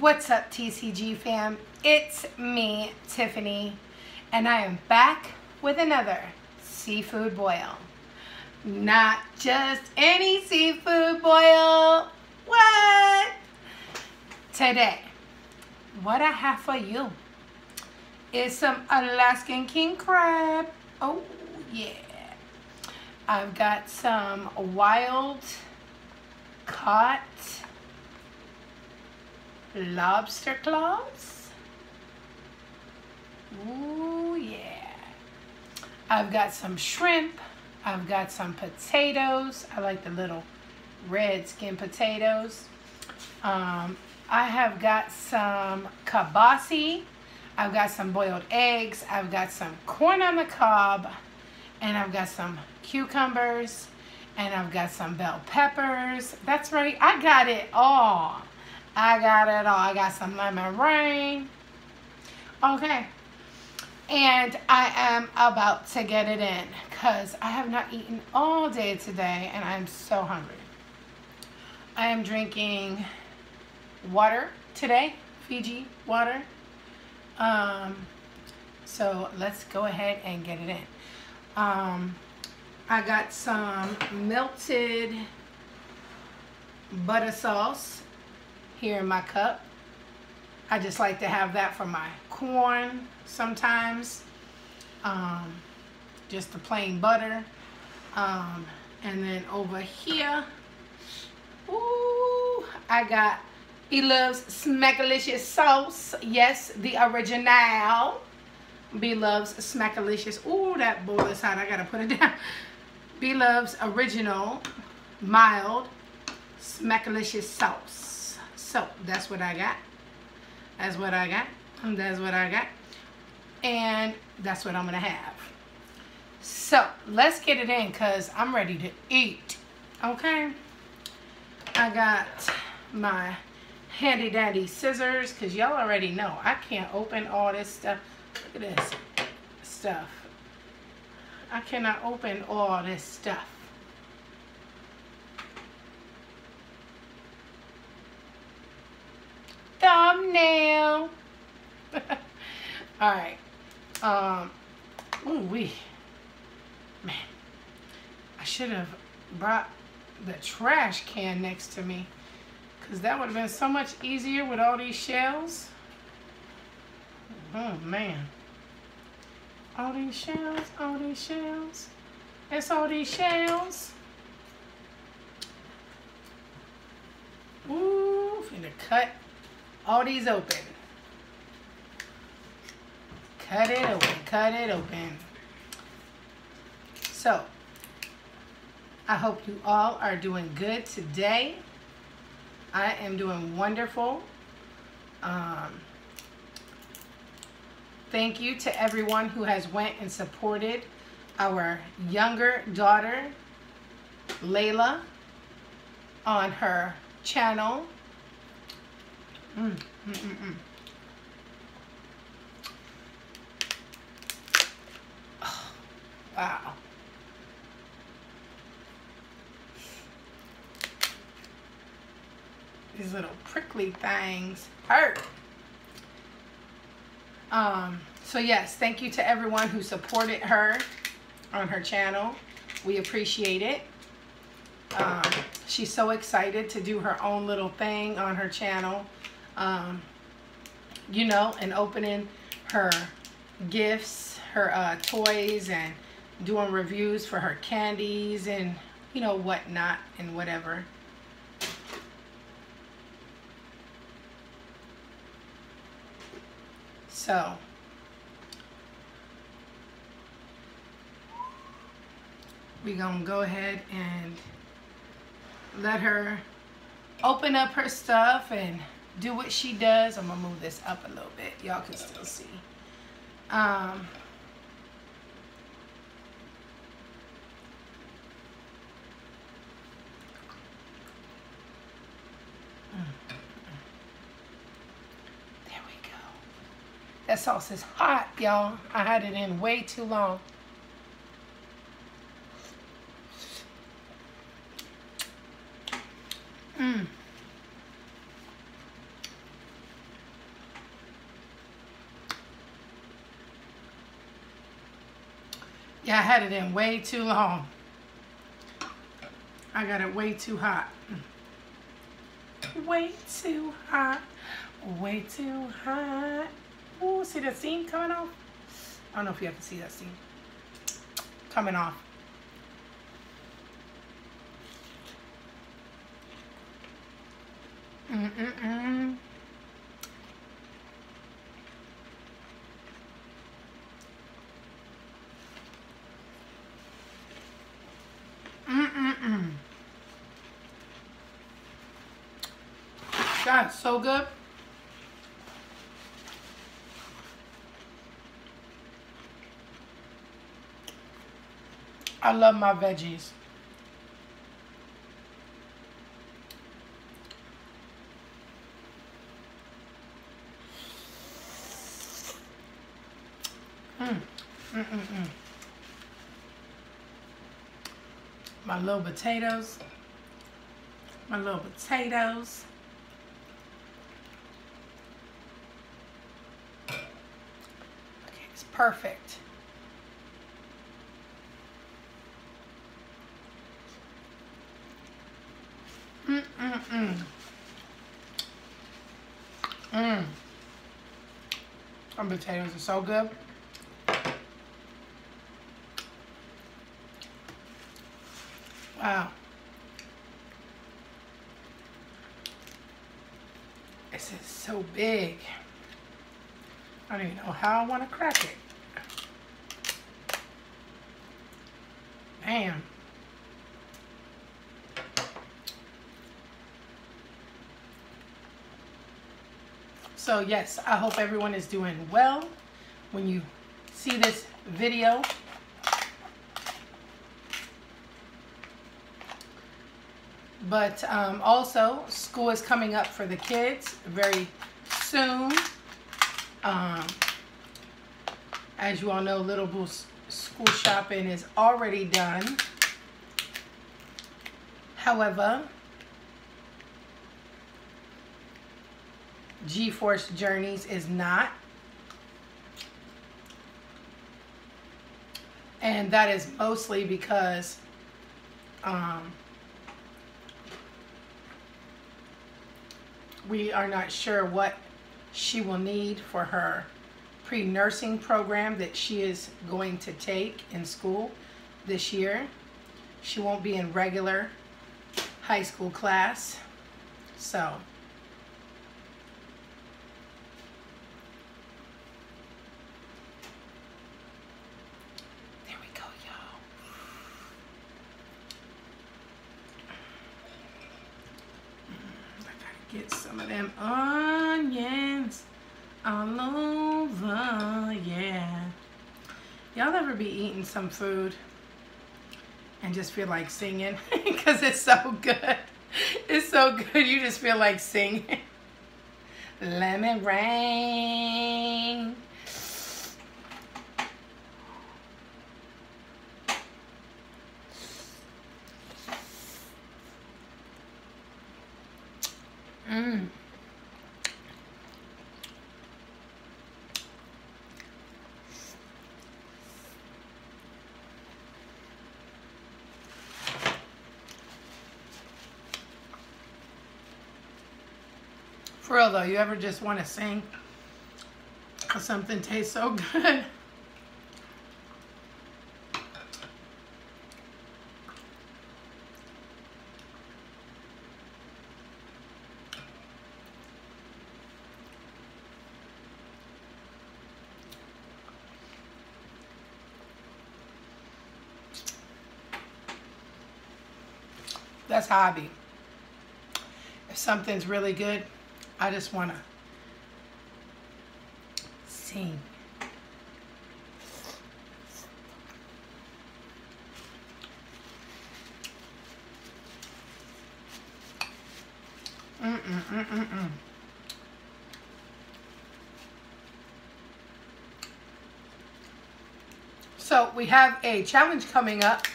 What's up, TCG fam? It's me, Tiffany, and I am back with another seafood boil. Not just any seafood boil. What? Today, what I have for you is some Alaskan king crab. Oh, yeah. I've got some wild caught lobster claws. Ooh, yeah. I've got some shrimp. I've got some potatoes. I like the little red skin potatoes. Um, I have got some kabasi. I've got some boiled eggs. I've got some corn on the cob. And I've got some cucumbers. And I've got some bell peppers. That's right. I got it all. I got it all. I got some lemon rain. Okay. And I am about to get it in because I have not eaten all day today and I'm so hungry. I am drinking water today, Fiji water. Um, so let's go ahead and get it in. Um, I got some melted butter sauce here in my cup. I just like to have that for my corn sometimes. Um, just the plain butter. Um, and then over here, ooh, I got B Loves Smackalicious sauce. Yes, the original. B Loves Smackalicious. Ooh, that bowl is hot. I gotta put it down. B Loves Original Mild Smackalicious Sauce. So that's what I got. That's what I got. That's what I got. And that's what I'm going to have. So let's get it in because I'm ready to eat. Okay. I got my handy dandy scissors because y'all already know I can't open all this stuff. Look at this stuff. I cannot open all this stuff. Thumbnail. All right. Um, ooh wee. Man, I should have brought the trash can next to me because that would have been so much easier with all these shells. Oh, man. All these shells, all these shells. It's all these shells. Ooh, finna cut all these open. Cut it open, cut it open. So, I hope you all are doing good today. I am doing wonderful. Um, thank you to everyone who has went and supported our younger daughter, Layla, on her channel Mm, mm, mm, mm. Oh, wow. These little prickly things hurt. Um, so yes, thank you to everyone who supported her on her channel. We appreciate it. Um, she's so excited to do her own little thing on her channel um, you know, and opening her gifts, her uh, toys, and doing reviews for her candies and, you know, whatnot and whatever. So, we're going to go ahead and let her open up her stuff and do what she does. I'm to move this up a little bit. Y'all can still see. Um, there we go. That sauce is hot, y'all. I had it in way too long. Yeah, I had it in way too long. I got it way too hot. Way too hot. Way too hot. Ooh, see that steam coming off? I don't know if you have to see that steam coming off. Mm-mm-mm. God, so good. I love my veggies. Mm. Mm -mm -mm. My little potatoes. My little potatoes. Okay, it's perfect. Mm mm mm. Mmm. Our potatoes are so good. Wow. This is so big. I don't even know how I want to crack it. Man. So yes, I hope everyone is doing well when you see this video. But um, also, school is coming up for the kids very soon. Um, as you all know, Little Boo's school shopping is already done. However, G-Force Journeys is not. And that is mostly because um, we are not sure what she will need for her pre-nursing program that she is going to take in school this year. She won't be in regular high school class. So, there we go, y'all. Mm, I gotta get some of them onions all Y'all ever be eating some food and just feel like singing because it's so good. It's so good you just feel like singing. Lemon rain. For real though, you ever just want to sing because something tastes so good? That's hobby. If something's really good, I just want to sing. Mm-mm-mm-mm-mm. So we have a challenge coming up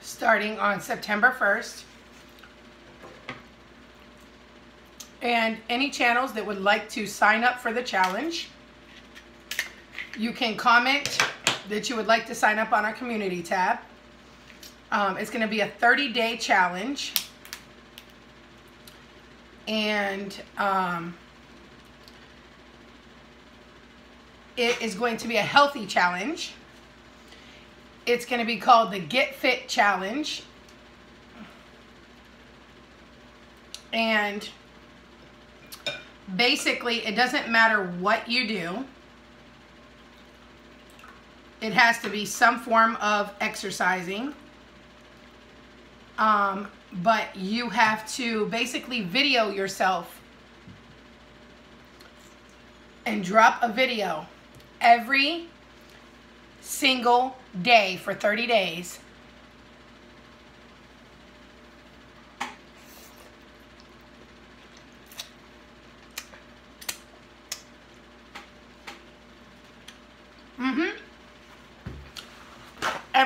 starting on September 1st. And any channels that would like to sign up for the challenge, you can comment that you would like to sign up on our community tab. Um, it's going to be a 30-day challenge. And um, it is going to be a healthy challenge. It's going to be called the Get Fit Challenge. And basically, it doesn't matter what you do. It has to be some form of exercising. Um, but you have to basically video yourself and drop a video every single day for 30 days.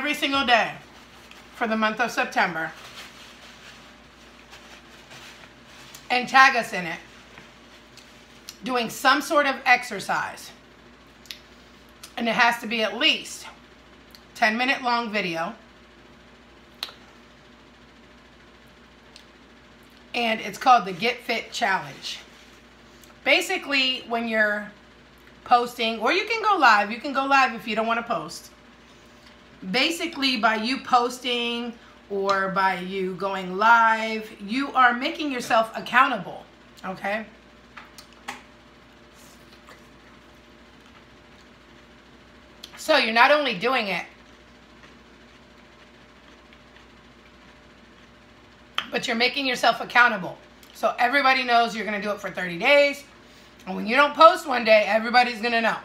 Every single day for the month of September. And tag us in it. Doing some sort of exercise. And it has to be at least 10 minute long video. And it's called the Get Fit Challenge. Basically, when you're posting, or you can go live, you can go live if you don't want to post. Basically, by you posting or by you going live, you are making yourself accountable, okay? So you're not only doing it, but you're making yourself accountable. So everybody knows you're going to do it for 30 days. And when you don't post one day, everybody's going to know.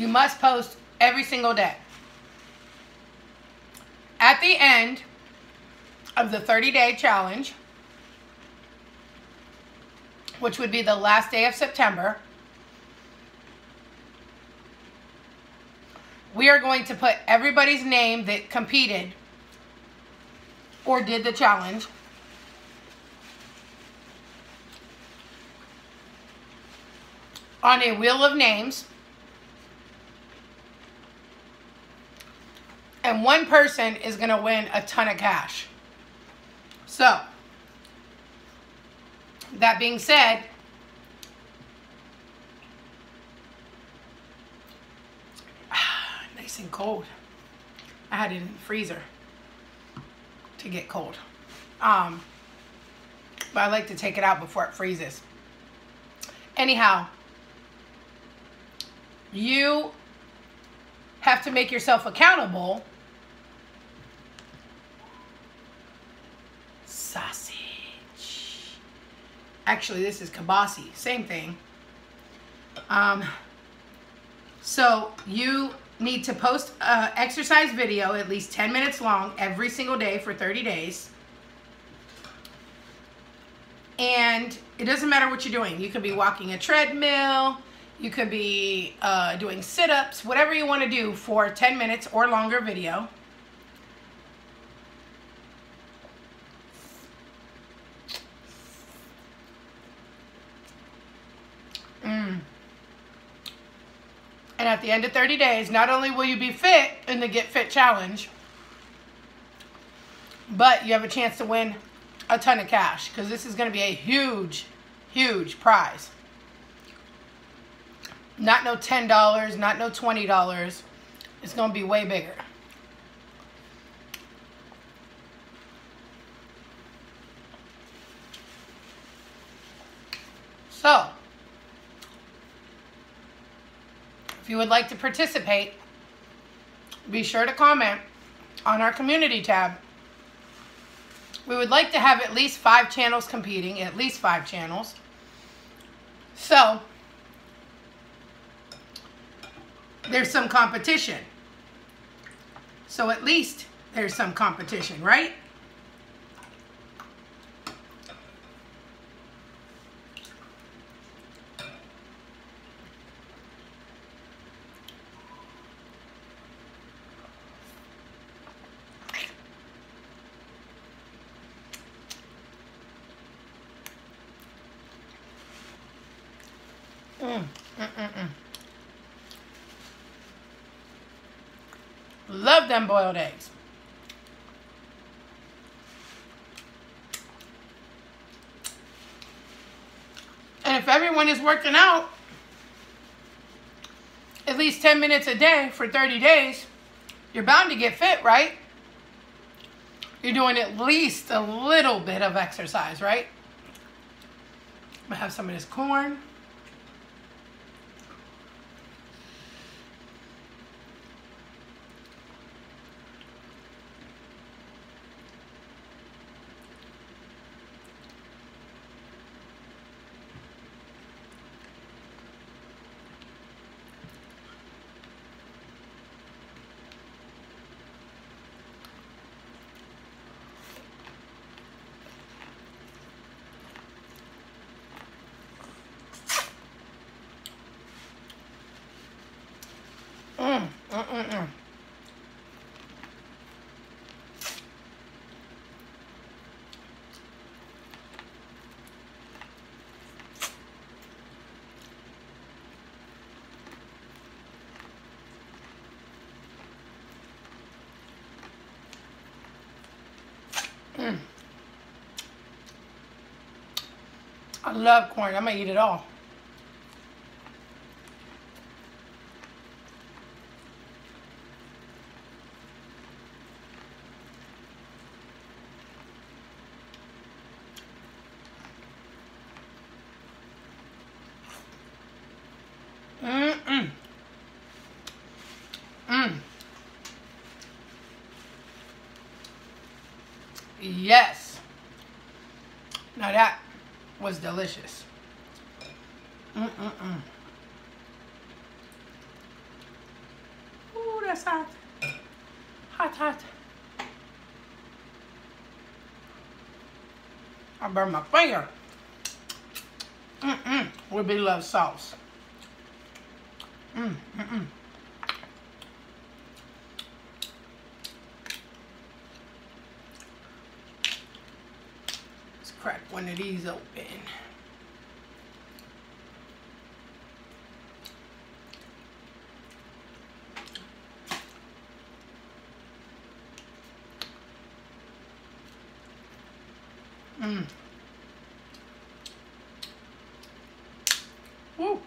You must post every single day. At the end of the 30 day challenge, which would be the last day of September, we are going to put everybody's name that competed or did the challenge on a wheel of names. And one person is going to win a ton of cash. So, that being said, nice and cold. I had it in the freezer to get cold. Um, but I like to take it out before it freezes. Anyhow, you have to make yourself accountable. Actually, this is kibasi. Same thing. Um, so you need to post an exercise video at least 10 minutes long every single day for 30 days. And it doesn't matter what you're doing. You could be walking a treadmill. You could be uh, doing sit-ups, whatever you want to do for 10 minutes or longer video. And at the end of 30 days, not only will you be fit in the Get Fit Challenge, but you have a chance to win a ton of cash because this is going to be a huge, huge prize. Not no $10, not no $20. It's going to be way bigger. So, if you would like to participate, be sure to comment on our community tab. We would like to have at least five channels competing, at least five channels. So, there's some competition. So at least there's some competition, right? Them boiled eggs. And if everyone is working out at least 10 minutes a day for 30 days, you're bound to get fit, right? You're doing at least a little bit of exercise, right? I'm gonna have some of this corn. Mm, mm. I love corn. I'm gonna eat it all. Mm-mm. Mm. Yes. Now that was delicious. Mm-mm-mm. Ooh, that's hot. Hot, hot. I burned my finger. Mm-mm. Ruby love sauce. Mm mm, mm, mm. Let's crack one of these open. Mm. Woo.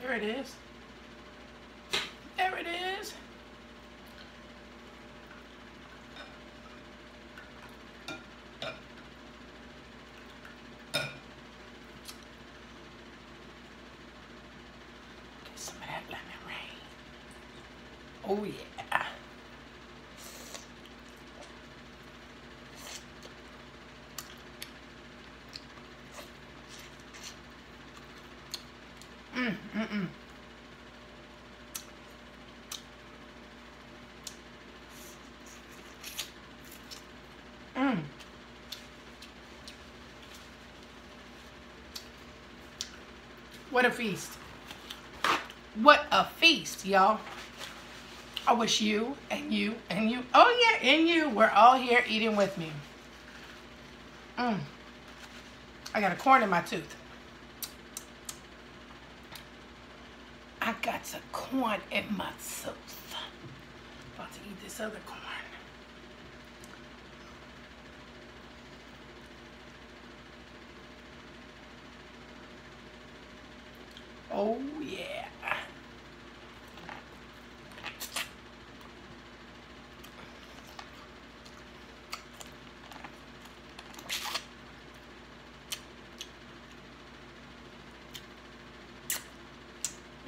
There it is. There it is. Get some of that lemon rain. Oh yeah. Mm, mm, mm. Mm. What a feast. What a feast, y'all. I wish you and you and you, oh yeah, and you, we're all here eating with me. Mm. I got a corn in my tooth. I got some corn in my tooth. About to eat this other corn. Oh yeah.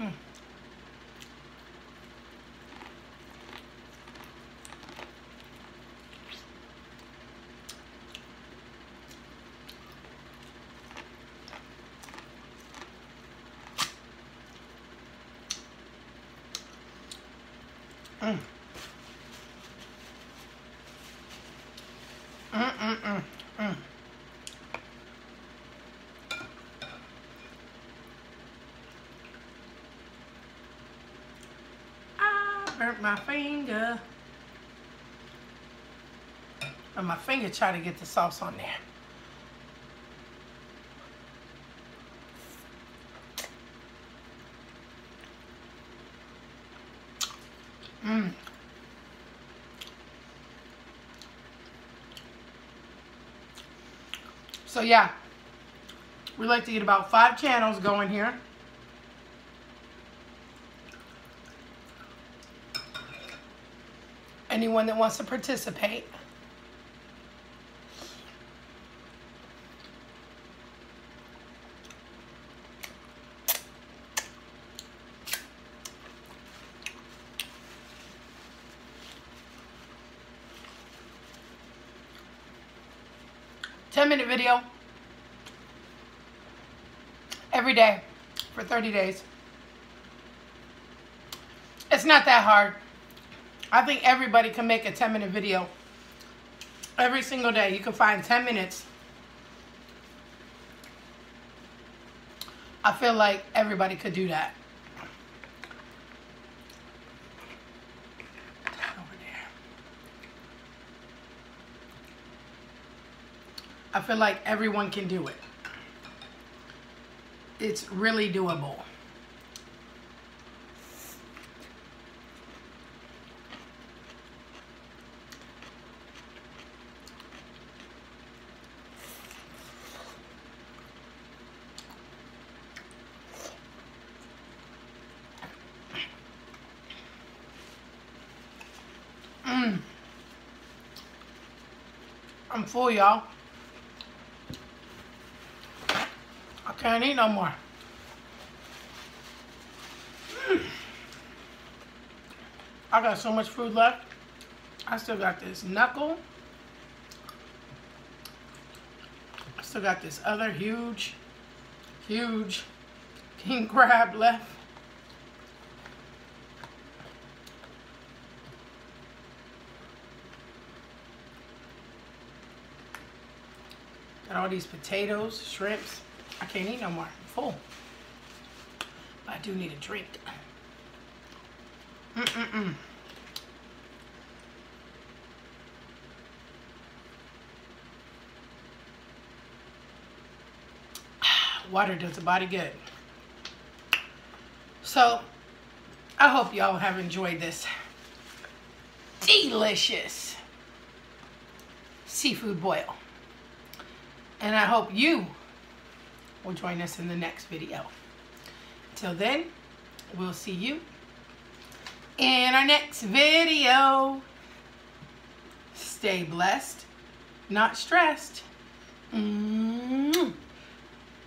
Mm. Mm. Mm, mm, mm. hurt my finger. And my finger trying to get the sauce on there. Mmm. So yeah, we like to get about five channels going here. Anyone that wants to participate. Minute video every day for 30 days. It's not that hard. I think everybody can make a 10 minute video every single day. You can find 10 minutes. I feel like everybody could do that. I feel like everyone can do it. It's really doable. Mm. I'm full, y'all. Can't eat no more. I got so much food left. I still got this knuckle. I still got this other huge, huge king crab left. Got all these potatoes, shrimps. I can't eat no more. I'm full. But I do need a drink. Mm-mm-mm. Water does the body good. So, I hope y'all have enjoyed this delicious seafood boil. And I hope you will join us in the next video. Till then, we'll see you in our next video. Stay blessed, not stressed. Mm -hmm.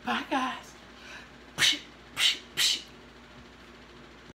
Bye, guys.